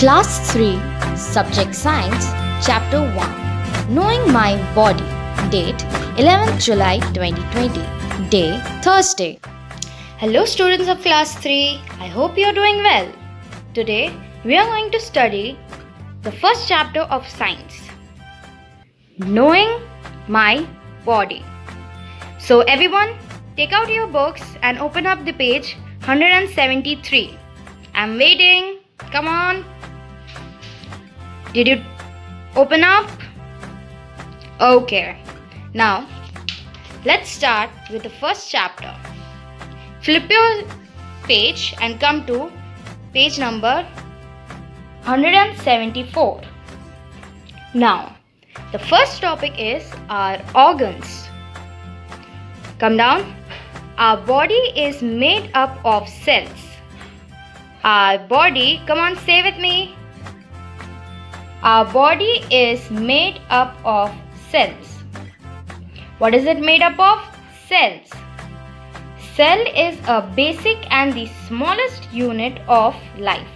Class 3, Subject Science, Chapter 1 Knowing My Body, date 11th July 2020, day Thursday. Hello, students of Class 3, I hope you are doing well. Today, we are going to study the first chapter of science Knowing My Body. So, everyone, take out your books and open up the page 173. I'm waiting. Come on. Did you open up? Okay. Now, let's start with the first chapter. Flip your page and come to page number 174. Now, the first topic is our organs. Come down. Our body is made up of cells. Our body, come on, say with me. Our body is made up of cells. What is it made up of? Cells. Cell is a basic and the smallest unit of life.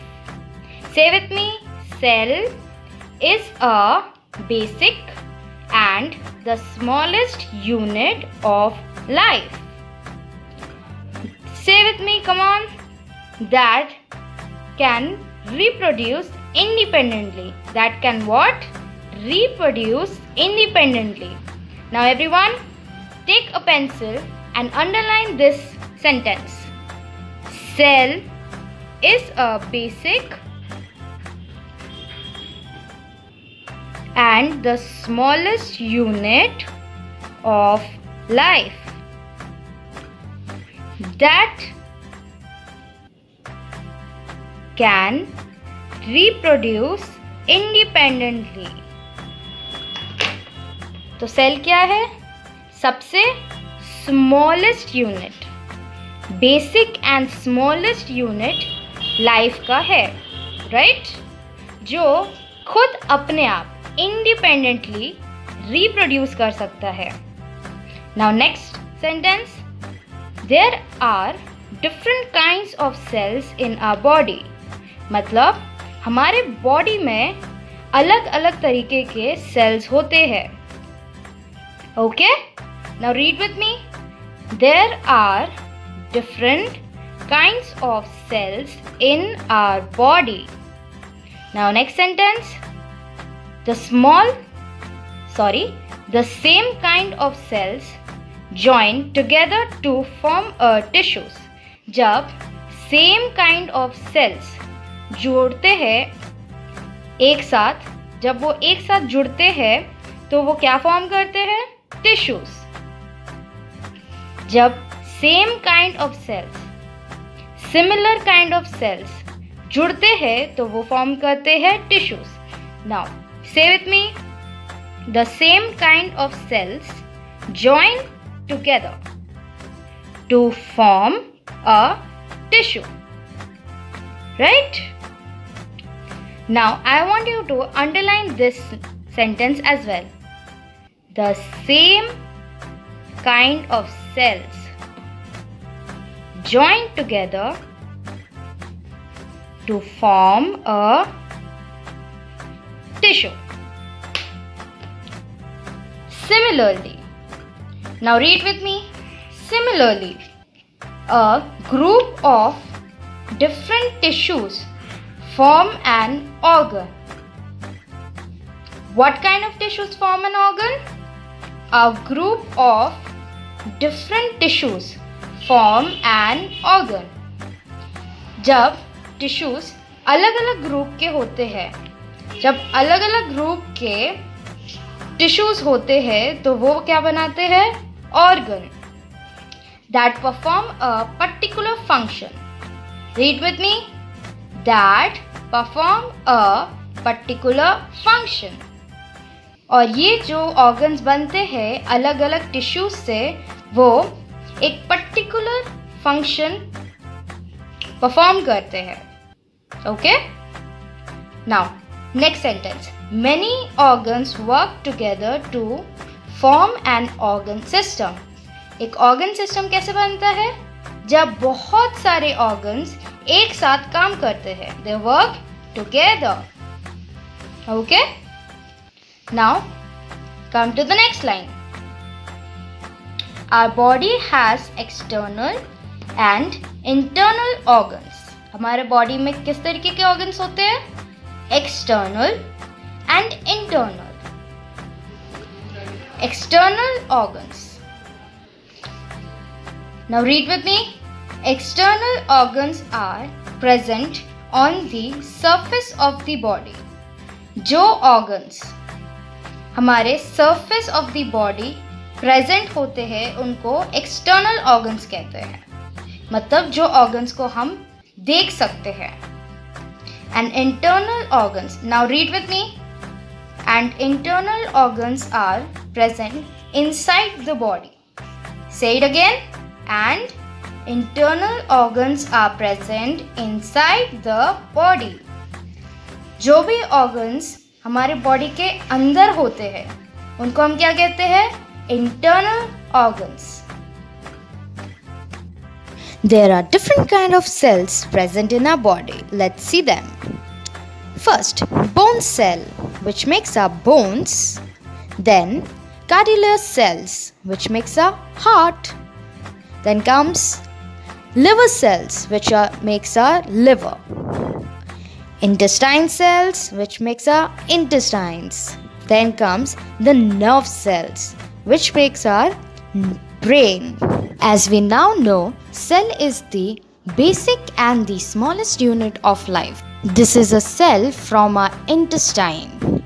Say with me, cell is a basic and the smallest unit of life. Say with me, come on. That can reproduce independently. That can what? Reproduce independently. Now, everyone, take a pencil and underline this sentence. Cell is a basic and the smallest unit of life that can reproduce independently. तो cell क्या है? सबसे smallest unit basic and smallest unit life का है right? जो खुद अपने आप इंडिपेंडेंटली रिप्रोड्यूस कर सकता है। Now next sentence there are different kind of cells in our body मतलब हमारे बॉडी में अलग अलग तरीके के सेल्स होते हैं। Okay now read with me there are different kind of cells in our body now next sentence the small sorry the same kind of cells join together to form a tissues जब same kind of cells जोड़ते हैं एक साथ। जब वो एक साथ जुड़ते हैं तो वो क्या फॉर्म करते हैं? टिश्यूज जब same kind of cells similar kind of cells जुड़ते हैं तो वो फॉर्म करते हैं tissues now say with me the same kind of cells join together to form a tissue. Right? Now, I want you to underline this sentence as well. The same kind of cells join together to form a tissue. Similarly, now read with me. Similarly, a group of different tissues form an organ. What kind of tissues form an organ? A group of different tissues form an organ. जब tissues अलग अलग group के होते हैं जब अलग अलग group के टिश्यूज होते हैं तो वो क्या बनाते हैं organ that perform a particular function. Read with me. That perform a particular function और ये जो ऑर्गन्स बनते हैं अलग अलग टिश्यूज से, वो एक पर्टिकुलर फ़ंक्शन परफॉर्म करते हैं. Okay now next sentence many organs work together to form an organ system एक ऑर्गन सिस्टम कैसे बनता है? जब बहुत सारे ऑर्गन्स एक साथ काम करते हैं। They work together okay now come to the next line our body has external and internal organs हमारे बॉडी में किस तरीके के ऑर्गन्स होते हैं? External and internal external organs now read with me external organs are present on the surface of the body जो organs हमारे surface of the body present होते हैं उनको external organs कहते हैं मतलब जो organs को हम देख सकते हैं and internal organs now read with me and internal organs are present inside the body. Say it again. And internal organs are present inside the body. जो भी organs हमारे body के अंदर होते हैं उनको हम क्या कहते हैं internal organs. There are different kind of cells present in our body. Let's see them. First, bone cell, which makes our bones. Then, cartilage cells, which makes our heart. Then comes liver cells, which are, makes our liver. Intestine cells, which makes our intestines. Then comes the nerve cells, which makes our brain. As we now know, cell is the basic and the smallest unit of life. This is a cell from our intestine.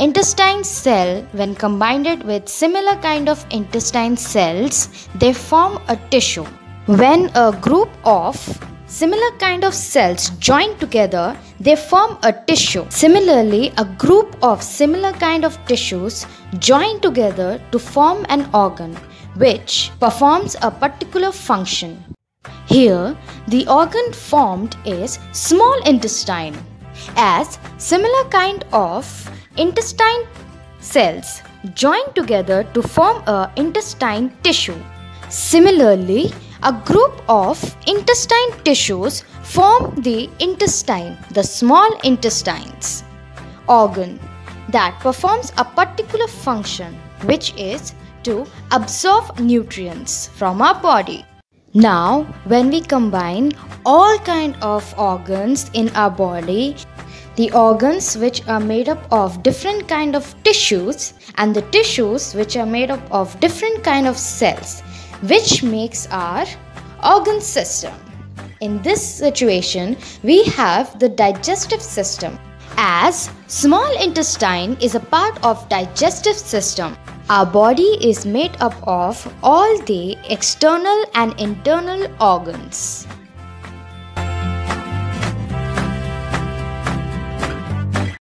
Intestine cell, when combined with similar kind of intestine cells, they form a tissue. When a group of similar kind of cells join together, they form a tissue. Similarly, a group of similar kind of tissues join together to form an organ which performs a particular function. Here, the organ formed is small intestine as similar kind of intestine cells join together to form a intestine tissue. Similarly, a group of intestine tissues form the intestine, the small intestines organ that performs a particular function which is to absorb nutrients from our body. Now, when we combine all kind of organs in our body, the organs which are made up of different kind of tissues and the tissues which are made up of different kind of cells, which makes our organ system. In this situation, we have the digestive system. As small intestine is a part of digestive system, our body is made up of all the external and internal organs.